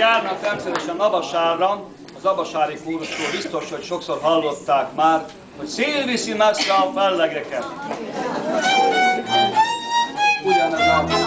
járnak rendszeresen Abasárra, az abasári kórusról biztos, hogy sokszor hallották már, hogy szél viszi messze a fellegeket. Ugyanez a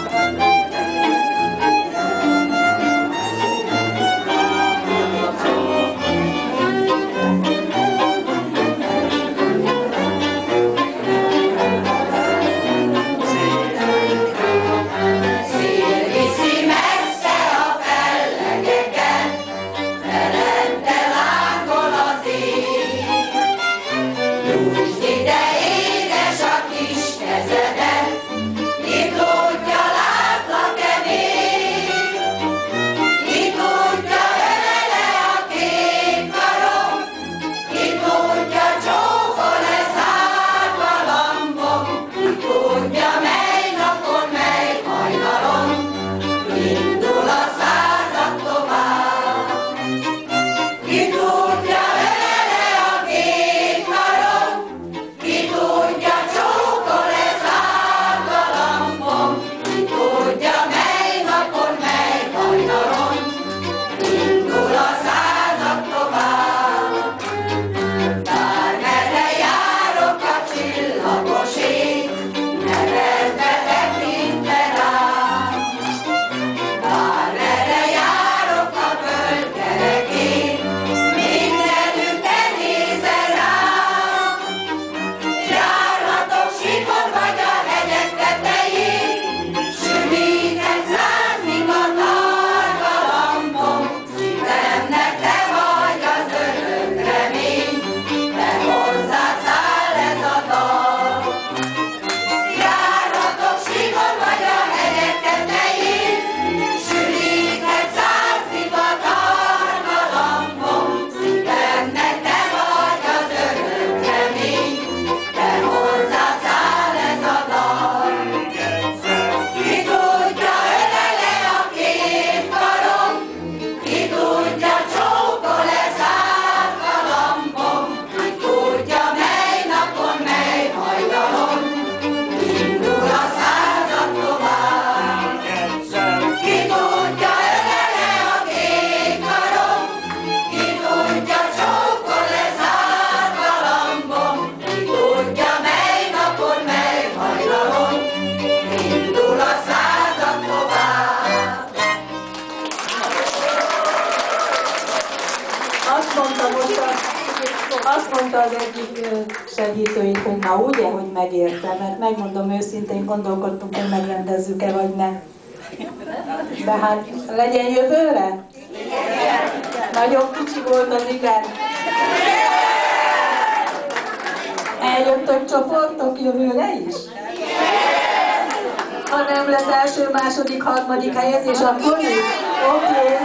Azt mondta az egyik segítőinkünk, na ugye, hogy megérte, mert megmondom őszintén, gondolkodtunk, hogy megrendezzük-e vagy nem. De hát legyen jövőre? Nagyon kicsi volt az igen. Eljöttök csoportok jövőre is? Ha nem lesz első, második, harmadik helyezés, akkor is? Oké. Okay.